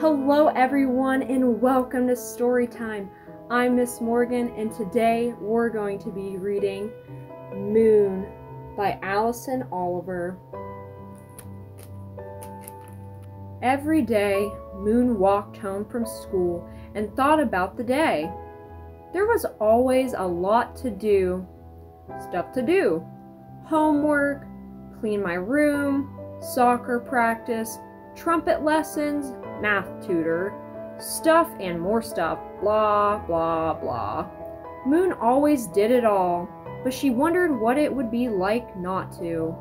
Hello, everyone, and welcome to Storytime. I'm Miss Morgan, and today we're going to be reading Moon by Alison Oliver. Every day, Moon walked home from school and thought about the day. There was always a lot to do. Stuff to do. Homework, clean my room, soccer practice, trumpet lessons, math tutor, stuff and more stuff, blah, blah, blah. Moon always did it all, but she wondered what it would be like not to.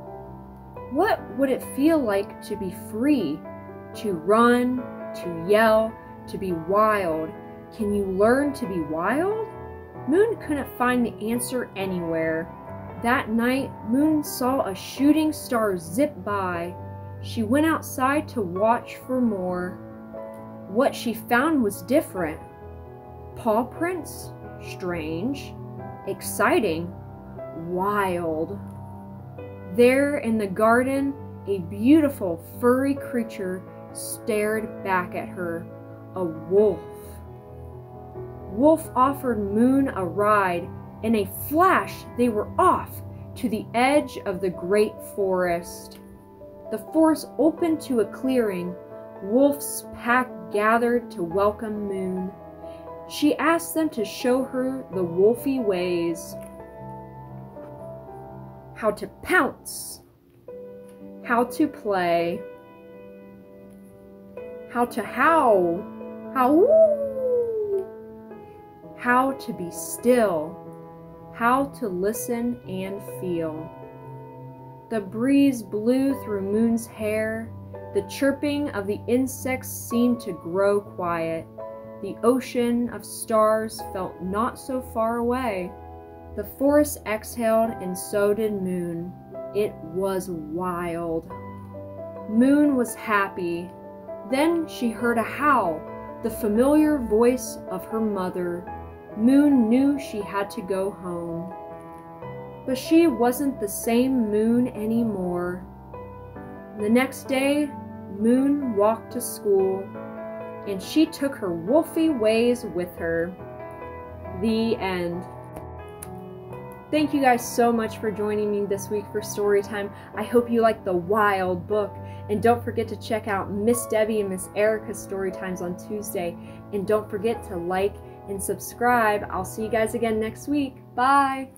What would it feel like to be free? To run, to yell, to be wild. Can you learn to be wild? Moon couldn't find the answer anywhere. That night, Moon saw a shooting star zip by. She went outside to watch for more. What she found was different. Paw prints? Strange. Exciting. Wild. There in the garden, a beautiful furry creature stared back at her. A wolf. Wolf offered Moon a ride. In a flash, they were off to the edge of the great forest. The forest opened to a clearing. Wolf's pack gathered to welcome Moon. She asked them to show her the wolfy ways. How to pounce. How to play. How to howl. How How to be still. How to listen and feel. The breeze blew through Moon's hair. The chirping of the insects seemed to grow quiet. The ocean of stars felt not so far away. The forest exhaled and so did Moon. It was wild. Moon was happy. Then she heard a howl, the familiar voice of her mother. Moon knew she had to go home. But she wasn't the same Moon anymore. The next day, Moon walked to school, and she took her wolfy ways with her. The end. Thank you guys so much for joining me this week for story time. I hope you like the wild book. And don't forget to check out Miss Debbie and Miss Erica's story times on Tuesday. And don't forget to like and subscribe. I'll see you guys again next week. Bye.